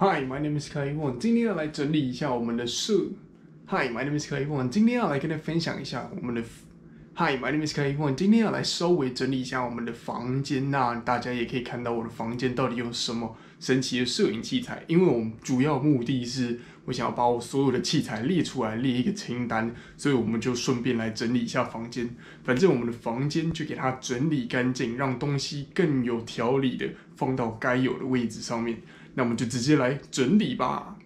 Hi, my name is Kai Won。今天要来整理一下我们的书。Hi, my name is Kai Won。今天要来跟大家分享一下我们的。Hi, my name is Kai Won。今天要来稍微整理一下我们的房间，那大家也可以看到我的房间到底有什么神奇的摄影器材。因为我们主要目的是我想要把我所有的器材列出来，列一个清单，所以我们就顺便来整理一下房间。反正我们的房间就给它整理干净，让东西更有条理的放到该有的位置上面。那我们就直接来整理吧。